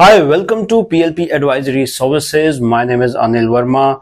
Hi, welcome to PLP Advisory Services. My name is Anil Verma.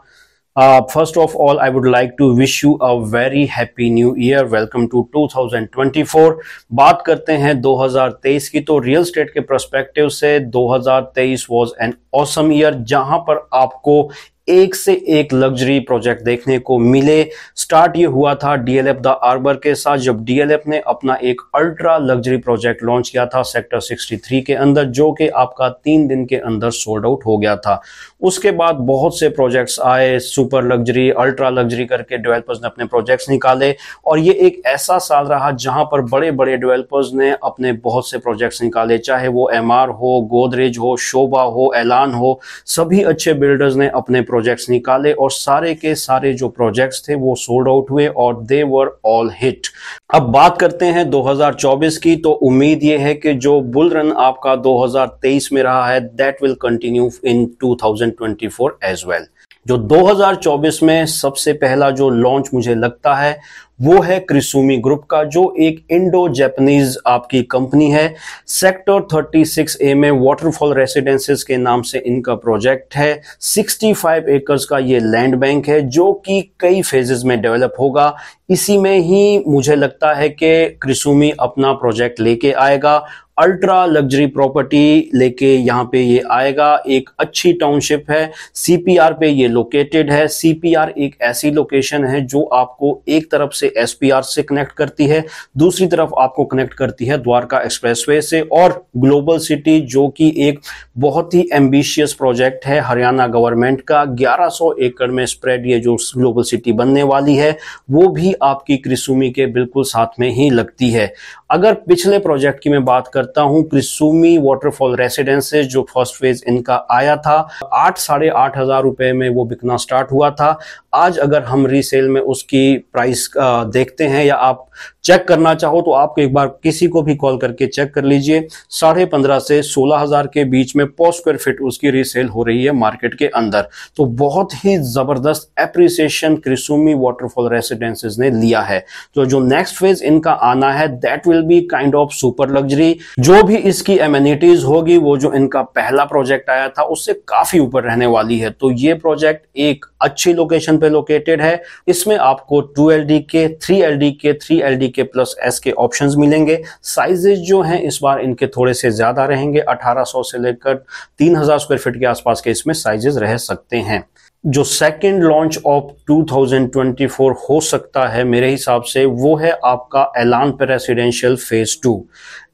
Uh, first of all, I would like to wish you a very happy new year. Welcome to 2024. बात करते हैं 2023 की तो real estate के prospective से 2023 was an awesome year जहाँ पर आपको एक से एक लग्जरी प्रोजेक्ट देखने को मिले। स्टार्ट ये हुआ था डीएलएफ द आर्बर के साथ, जब डीएलएफ ने अपना एक अल्ट्रा लग्जरी प्रोजेक्ट लॉन्च किया था सेक्टर 63 के अंदर, जो कि आपका तीन दिन के अंदर सोल्ड आउट हो गया था। उसके बाद बहुत से प्रोजेक्ट्स आए सुपर लग्जरी अल्ट्रा लग्जरी करके डेवलपर्स ने अपने प्रोजेक्ट्स निकाले। और ये एक ऐसा साल रहा जहाँ पर बड़े बड़े डेवलपर्स ने अपने बहुत से प्रोजेक्ट्स निकाले, चाहे वो एमआर हो, गोदरेज हो, शोभा हो, ऐलान हो। सभी अच्छे बिल्डर्स ने अपने प्रोजेक्ट्स निकाले और सारे के सारे जो प्रोजेक्ट्स थे वो सोल्ड आउट हुए और दे वर ऑल हिट अब बात करते हैं 2024 की तो उम्मीद ये है कि जो बुल रन आपका 2023 में रहा है that will continue in 2024 as well जो 2024 में सबसे पहला जो लॉन्च मुझे लगता है वो है क्रिसुमी ग्रुप का, जो एक इंडो जैपनीज आपकी कंपनी है। सेक्टर 36 ए में वाटरफॉल रेसिडेंसेस के नाम से इनका प्रोजेक्ट है। 65 एकर्स का ये लैंड बैंक है, जो कि कई फेजेस में डेवलप होगा। इसी में ही मुझे लगता है कि क्रिसुमी अपना प्रोजेक्ट लेके आएगा। अल्ट्रा लग्जरी प्रॉपर्टी लेके यहाँ पे ये आएगा। एक अच्छी टाउनशिप है। सीपीआर पे ये लोकेटेड है। सीपीआर एक ऐसी लोकेशन है जो आपको एक तरफ़ से एसपीआर से कनेक्ट करती है, दूसरी तरफ़ आपको कनेक्ट करती है द्वारका एक्सप्रेसवे से। और ग्लोबल सिटी जो कि एक बहुत ही एम्बिशियस प्रोजेक्ट है हरियाणा गवर्नमेंट का। 1100 एकड़ में स्प्रेड ये जो ग्लोबल सिटी बनने वाली है, वो भी आपकी क्रिसुमी के बिल्कुल साथ में ही लगती है। अगर पिछले प्रोजेक्ट की मैं बात करता हूँ क्रिसुमी वाटरफॉल रेसिडेंसेज जो फ़र्स्ट फ़ेज़ इनका आया था, आठ, साढ़े आठ हज़ार रुपए में वो बिकना स्टार्ट हुआ था। आज अगर हम रीसेल में उसकी प्राइस देखते हैं या आप चेक करना चाहो तो आप एक बार किसी को भी कॉल करके चेक कर लीजिए। साढ़े पंद्रह से सोलह हज़ार के बीच में पर स्क्वायर फिट उसकी रीसेल हो रही है मार्केट के अंदर। तो बहुत ही ज़बरदस्त एप्रिसिएशन क्रिसुमी वाटरफॉल रेसिडेंसेज ने लिया है। तो जो नेक्स्ट फ़ेज़ इनका आना है that will be kind of super luxury जो भी इसकी एम्यूनिटीज होगी, वो जो इनका पहला प्रोजेक्ट आया था, उससे काफ़ी ऊपर रहने वाली है। तो ये प्रोजेक्ट एक अच्छी लोकेशन पे लोकेटेड है। इसमें आपको two L K three L K three L K plus S K options मिलेंगे। साइजेज जो हैं, इस बार इनके थोड़े से ज़्यादा रहेंगे। 1800 से लेकर 3000 स्क्वायर फीट के आसपास के इसमें साइजेस रह सकते हैं। जो सेकेंड लॉन्च ऑफ़ 2024 हो सकता है, मेरे हिसाब से वो है आपका एलान पर residential phase two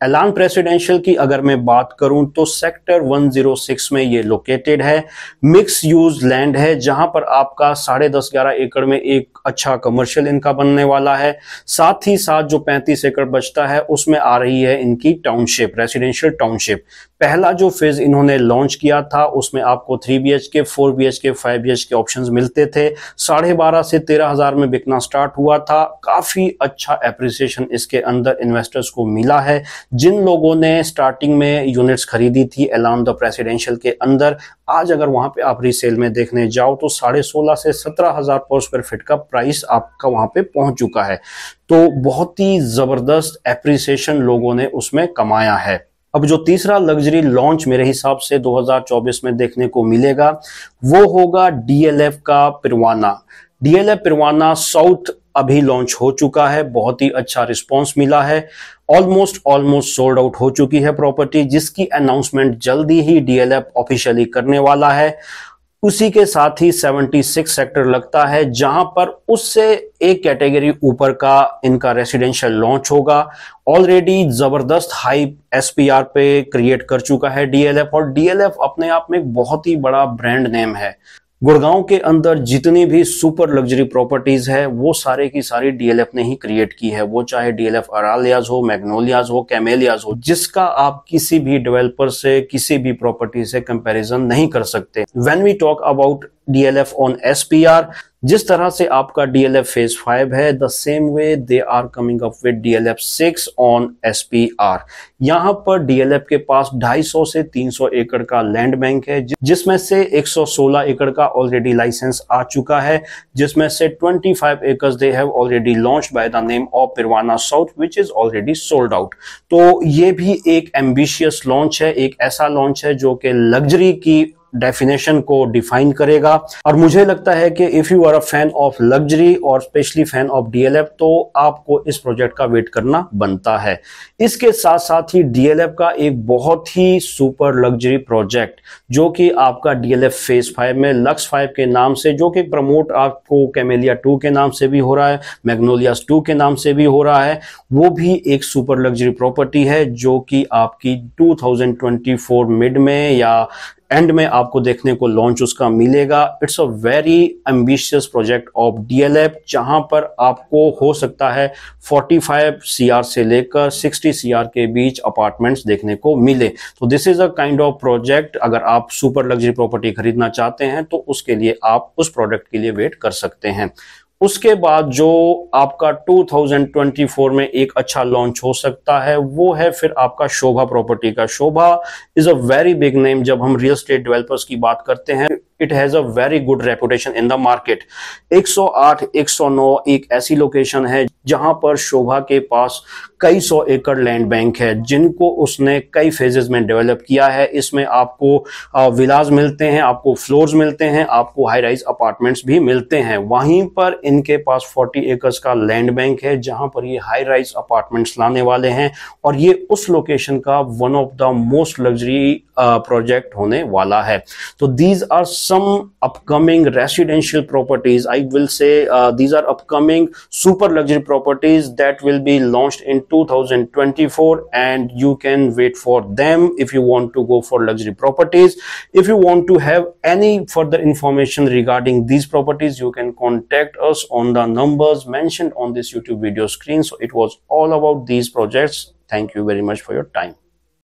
Elan presidential की अगर मैं बात करूँ तो सेक्टर 106 में ये लोकेटेड है। मिक्स यूज़ लैंड है, जहाँ पर आपका साढ़े दस ग्यारह एकड़ में एक अच्छा कमर्शियल इनका बनने वाला है। साथ ही साथ जो 35 एकड़ बचता है, उसमें आ रही है इनकी टाउनशिप रेसिडेंशियल टाउनशिप पहला जो फ़ेज़ इन्होंने लॉन्च किया था, उसमें आपको three B H K four B H K five B H K option मिलते थे। साढ़े बारह से तेरह हज़ार में बिकना स्टार्ट हुआ था। काफ़ी अच्छा एप्रिसिएशन इसके अंदर इन्वेस्टर्स को मिला है। जिन लोगों ने स्टार्टिंग में यूनिट्स खरीदी थी एलान द प्रेसिडेंशियल के अंदर, आज अगर वहाँ पे आप रीसेल में देखने जाओ तो साढ़े सोलह से सत्रह हज़ार पर स्क्वायर फीट का प्राइस आपका वहाँ पे पहुँच चुका है। तो बहुत ही ज़बरदस्त एप्रिसिएशन लोगों ने उसमें कमाया है। अब जो तीसरा लग्जरी लॉन्च मेरे हिसाब से 2024 में देखने को मिलेगा, वो होगा डीएलएफ का पिरवाना। डीएलएफ पिरवाना साउथ अभी लॉन्च हो चुका है, बहुत ही अच्छा रिस्पांस मिला है। ऑलमोस्ट ऑलमोस्ट सोल्ड आउट हो चुकी है प्रॉपर्टी जिसकी अनाउंसमेंट जल्दी ही डीएलएफ ऑफिशियली करने वाला है। उसी के साथ ही 76 सेक्टर लगता है, जहाँ पर उससे एक कैटेगरी ऊपर का इनका रेसिडेंशियल लॉन्च होगा। ऑलरेडी ज़बरदस्त हाई एसपीआर पे क्रिएट कर चुका है डीएलएफ और डीएलएफ अपने आप में बहुत ही बड़ा ब्रांड नेम है। गुड़गांव के अंदर जितनी भी सुपर लग्जरी प्रॉपर्टीज़ है, वो सारे की सारी डीएलएफ ने ही क्रिएट की है। वो चाहे डीएलएफ अरालियाज हो मैग्नोलियाज हो कैमेलियाज हो, जिसका आप किसी भी डेवलपर से, किसी भी प्रॉपर्टी से कंपैरिजन नहीं कर सकते। When we talk about DLF on SPR जिस तरह से आपका डीएलएफ फ़ेज़ फाइव है the same way they are coming up with DLF six on SPR यहाँ पर डीएलएफ के पास 250 से 300 एकड़ का लैंड बैंक है जिसमें से 116 एकड़ का ऑलरेडी लाइसेंस आ चुका है, जिसमें से 25 acres they have already launch by the name of Privana South which is already sold out तो ये भी एक एम्बिशियस लॉन्च है, एक ऐसा लॉन्च है जो कि लग्जरी की डेफिनेशन को डिफाइन करेगा। और मुझे लगता है कि if you are a fan of luxury और स्पेशली फ़ैन ऑफ़ डीएलएफ तो आपको इस प्रोजेक्ट का वेट करना बनता है। इसके साथ साथ ही डीएलएफ का एक बहुत ही सुपर लग्जरी प्रोजेक्ट जो कि आपका डीएलएफ फ़ेज़ फाइव में लक्स फाइव के नाम से, जो कि प्रमोट आपको कैमेलिया टू के नाम से भी हो रहा है मैग्नोलियास टू के नाम से भी हो रहा है, वो भी एक सुपर लग्जरी प्रॉपर्टी है, जो कि आपकी 2024 मिड में या एंड में आपको देखने को लॉन्च उसका मिलेगा। It's a very ambitious project of DLF जहाँ पर आपको हो सकता है 45 सीआर से लेकर 60 सीआर के बीच अपार्टमेंट्स देखने को मिले। तो this is a kind of project अगर आप सुपर लग्जरी प्रॉपर्टी खरीदना चाहते हैं तो उसके लिए आप उस प्रोडक्ट के लिए वेट कर सकते हैं। उसके बाद जो आपका 2024 में एक अच्छा लॉन्च हो सकता है, वो है फिर आपका शोभा प्रॉपर्टी का। Sobha is a very big name जब हम रियल स्टेट डेवलपर्स की बात करते हैं। It has a very good reputation in the market 108 109 एक ऐसी लोकेशन है जहाँ पर शोभा के पास कई सौ एकड़ लैंड बैंक है, जिनको उसने कई फेजेस में डेवलप किया है। इसमें आपको विलाज मिलते हैं, आपको फ्लोर्स मिलते हैं, आपको हाई राइज अपार्टमेंट्स भी मिलते हैं। वहीं पर इनके पास 40 एकर्स का लैंड बैंक है, जहाँ पर ये हाई राइज अपार्टमेंट्स लाने वाले हैं। और ये उस लोकेशन का one of the most luxury project होने वाला है। तो these are some upcoming residential properties I will say these are upcoming super luxury properties that will be launch in 2024 and you can wait for them if you want to go for luxury properties if you want to have any further information regarding these properties you can contact us on the numbers mention on this YouTube video screen so it was all about these projects thank you very much for your time